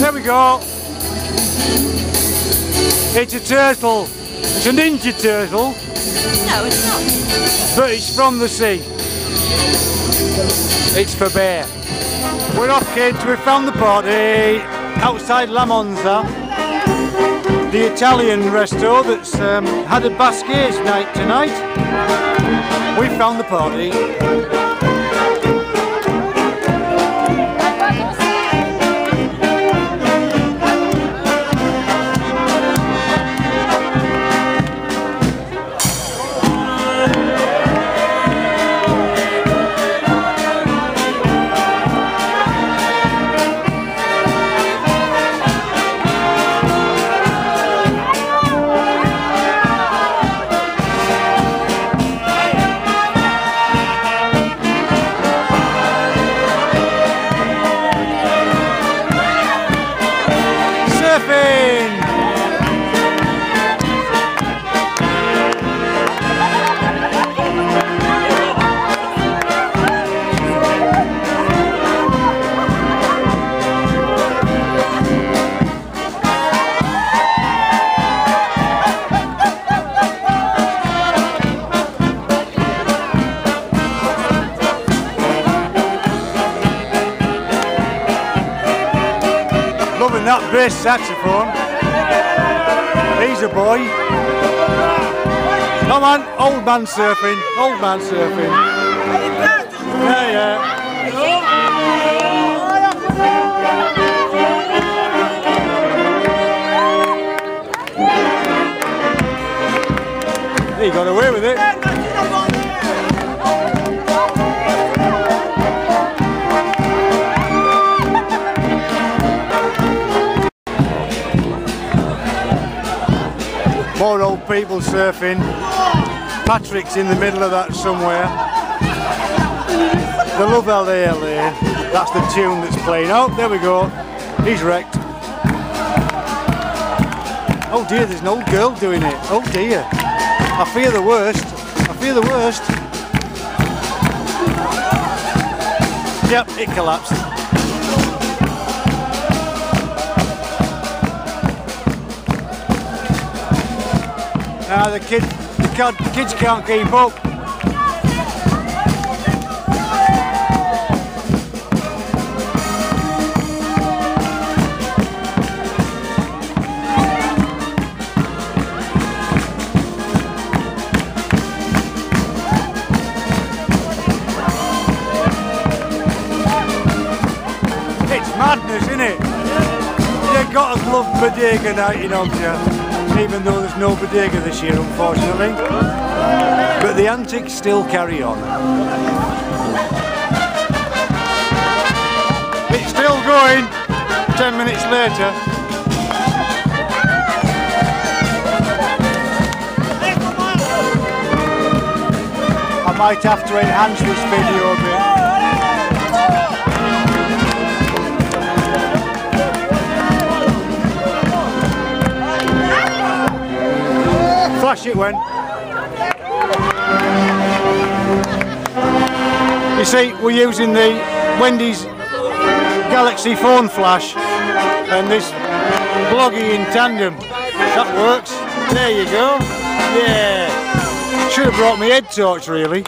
There we go. It's a turtle. It's a ninja turtle. No, it's not. But it's from the sea. It's for bear. We're off kids, we found the party outside La Monza. The Italian resto that's um, had a Basquets night tonight. We found the party. Loving that bass saxophone. He's a boy. Come on, old man surfing, old man surfing. Yeah, yeah. He got away with it. More old people surfing. Patrick's in the middle of that somewhere. The Love LA LA. That's the tune that's playing. Oh, there we go. He's wrecked. Oh dear, there's an old girl doing it. Oh dear. I fear the worst. I fear the worst. Yep, it collapsed. Now the kid, the kid, kids can't keep up. It's madness, isn't it? You gotta love Bodega night in Even though there's no Bodega this year, unfortunately. But the antics still carry on. It's still going. Ten minutes later. I might have to enhance this video a bit. It when. You see, we're using the Wendy's Galaxy phone flash and this Bloggie in tandem. That works. There you go. Yeah. Should have brought my head torch really.